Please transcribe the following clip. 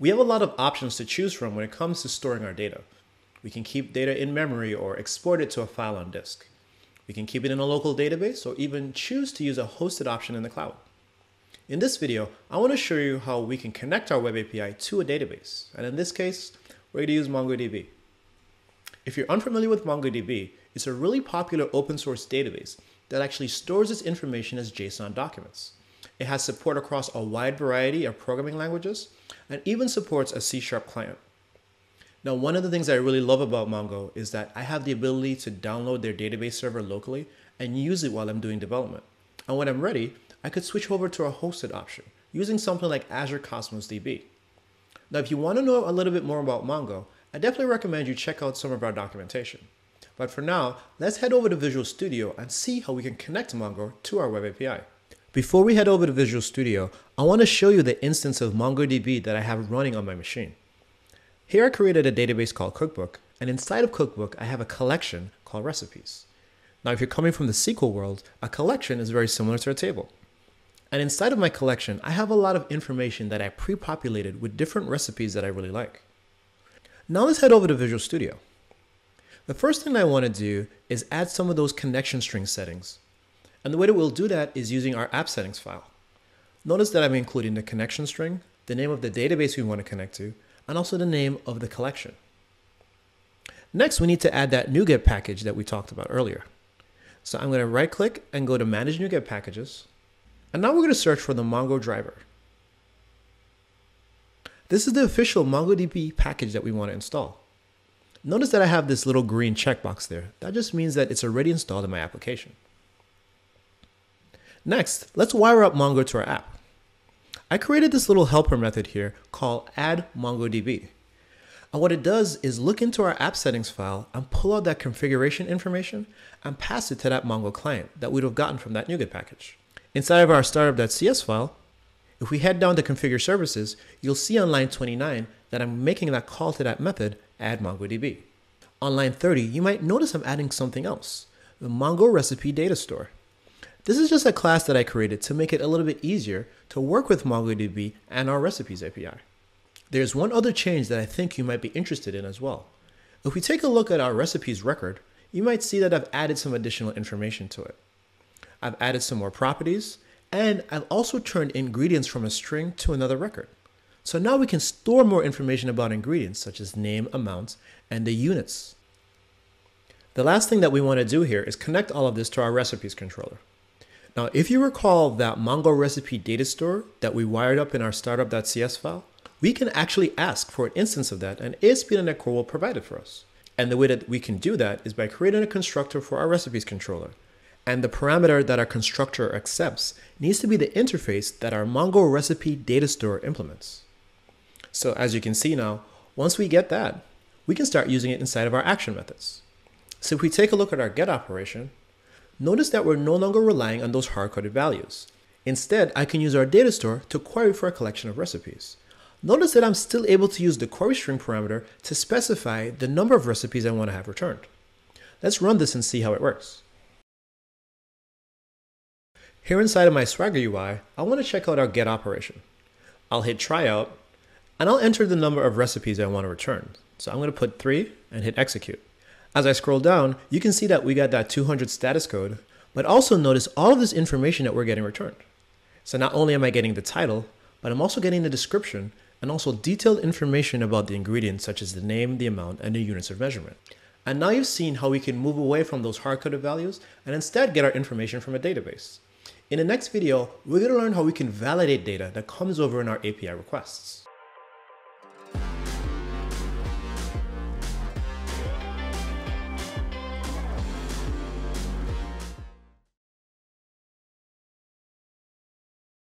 We have a lot of options to choose from when it comes to storing our data. We can keep data in memory or export it to a file on disk. We can keep it in a local database or even choose to use a hosted option in the cloud. In this video, I want to show you how we can connect our web API to a database. And in this case, we're going to use MongoDB. If you're unfamiliar with MongoDB, it's a really popular open source database that actually stores its information as JSON documents. It has support across a wide variety of programming languages and even supports a C Sharp client. Now, one of the things I really love about Mongo is that I have the ability to download their database server locally and use it while I'm doing development. And when I'm ready, I could switch over to a hosted option using something like Azure Cosmos DB. Now, if you want to know a little bit more about Mongo, I definitely recommend you check out some of our documentation. But for now, let's head over to Visual Studio and see how we can connect Mongo to our web API. Before we head over to Visual Studio, I want to show you the instance of MongoDB that I have running on my machine. Here I created a database called Cookbook, and inside of Cookbook, I have a collection called recipes. Now, if you're coming from the SQL world, a collection is very similar to a table. And inside of my collection, I have a lot of information that I pre-populated with different recipes that I really like. Now let's head over to Visual Studio. The first thing I want to do is add some of those connection string settings. And the way that we'll do that is using our app settings file. Notice that I'm including the connection string, the name of the database we want to connect to, and also the name of the collection. Next, we need to add that NuGet package that we talked about earlier. So I'm going to right click and go to Manage NuGet Packages. And now we're going to search for the Mongo driver. This is the official MongoDB package that we want to install. Notice that I have this little green checkbox there. That just means that it's already installed in my application. Next, let's wire up Mongo to our app. I created this little helper method here called add MongoDB. And what it does is look into our app settings file and pull out that configuration information and pass it to that Mongo client that we'd have gotten from that NuGet package. Inside of our startup.cs file, if we head down to configure services, you'll see on line 29 that I'm making that call to that method, add MongoDB. On line 30, you might notice I'm adding something else, the Mongo recipe data store. This is just a class that I created to make it a little bit easier to work with MongoDB and our recipes API. There's one other change that I think you might be interested in as well. If we take a look at our recipes record, you might see that I've added some additional information to it. I've added some more properties, and I've also turned ingredients from a string to another record. So now we can store more information about ingredients such as name, amount, and the units. The last thing that we want to do here is connect all of this to our recipes controller. Now, if you recall that Mongo recipe data store that we wired up in our startup.cs file, we can actually ask for an instance of that and ASP.NET Core will provide it for us. And the way that we can do that is by creating a constructor for our recipes controller. And the parameter that our constructor accepts needs to be the interface that our Mongo recipe data store implements. So as you can see now, once we get that, we can start using it inside of our action methods. So if we take a look at our get operation, notice that we're no longer relying on those hard-coded values. Instead, I can use our data store to query for a collection of recipes. Notice that I'm still able to use the query string parameter to specify the number of recipes I want to have returned. Let's run this and see how it works. Here inside of my Swagger UI, I want to check out our get operation. I'll hit try out, and I'll enter the number of recipes I want to return. So I'm going to put 3 and hit execute. As I scroll down, you can see that we got that 200 status code, but also notice all of this information that we're getting returned. So not only am I getting the title, but I'm also getting the description and also detailed information about the ingredients such as the name, the amount, and the units of measurement. And now you've seen how we can move away from those hard-coded values and instead get our information from a database. In the next video, we're going to learn how we can validate data that comes over in our API requests.